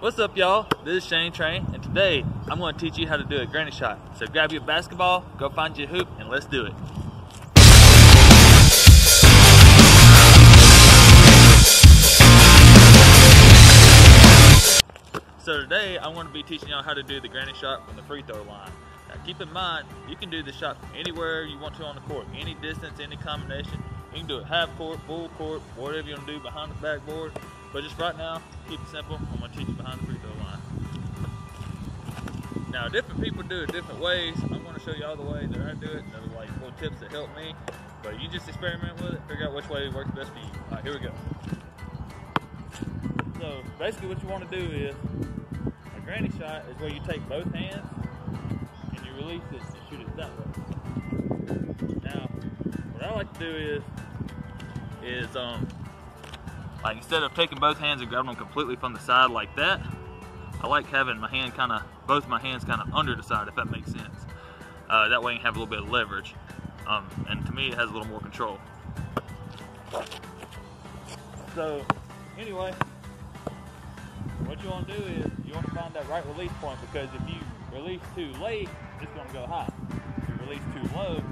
What's up, y'all? This is Shane Train, and today I'm going to teach you how to do a granny shot. So grab your basketball, go find your hoop, and let's do it. So today I'm going to be teaching y'all how to do the granny shot from the free throw line. Now keep in mind, you can do the shot from anywhere you want to on the court, any distance, any combination. You can do it half court, full court, whatever you want to do behind the backboard. But just right now, keep it simple. I'm going to teach you behind the free throw line. Now, different people do it different ways. I'm going to show you all the way that I do it. There's like little tips that help me. But you just experiment with it, figure out which way works best for you. All right, here we go. So basically what you want to do is, a granny shot is where you take both hands like to do is, is um, like instead of taking both hands and grabbing them completely from the side like that, I like having my hand kind of, both my hands kind of under the side, if that makes sense. Uh, that way you have a little bit of leverage. Um, and to me, it has a little more control. So, anyway, what you want to do is you want to find that right release point because if you release too late, it's going to go high. If you release too low,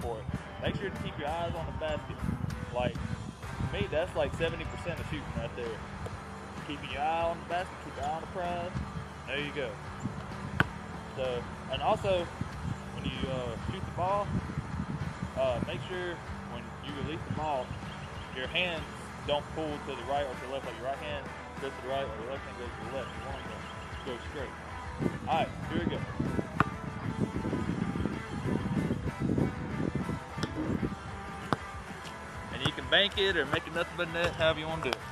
for it. Make sure to keep your eyes on the basket. Like, to me, that's like 70% of shooting right there. Keeping your eye on the basket, keep your eye on the prize. There you go. So, and also, when you uh, shoot the ball, uh, make sure when you release the ball, your hands don't pull to the right or to the left. Like your right hand goes to the right or your left hand goes to the left. You want them to go straight. All right, here we go. Bank it or make it nothing but net, however you want to do it.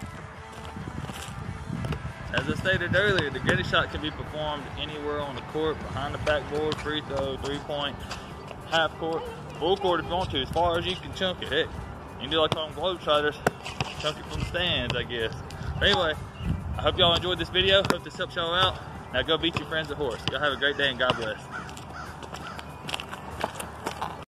As I stated earlier, the granny shot can be performed anywhere on the court, behind the backboard, free throw, three point, half court, full court if you want to, as far as you can chunk it. Heck, you can do like on Globetrotters, chunk it from the stands, I guess. But anyway, I hope y'all enjoyed this video. Hope this helps y'all out. Now go beat your friends at horse. Y'all have a great day and God bless.